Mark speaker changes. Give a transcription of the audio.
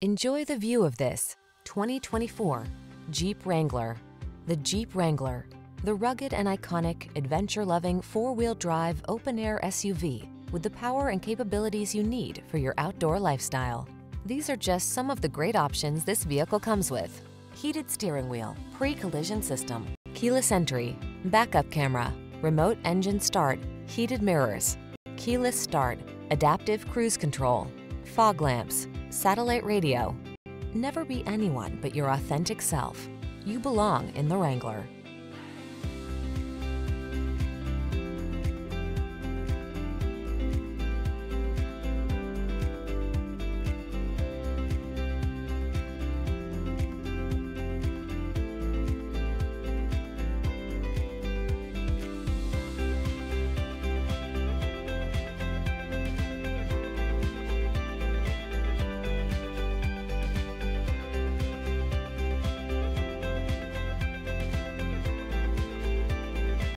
Speaker 1: Enjoy the view of this 2024 Jeep Wrangler. The Jeep Wrangler, the rugged and iconic, adventure-loving four-wheel drive open-air SUV with the power and capabilities you need for your outdoor lifestyle. These are just some of the great options this vehicle comes with. Heated steering wheel, pre-collision system, keyless entry, backup camera, remote engine start, heated mirrors, keyless start, adaptive cruise control, fog lamps, satellite radio. Never be anyone but your authentic self. You belong in the Wrangler.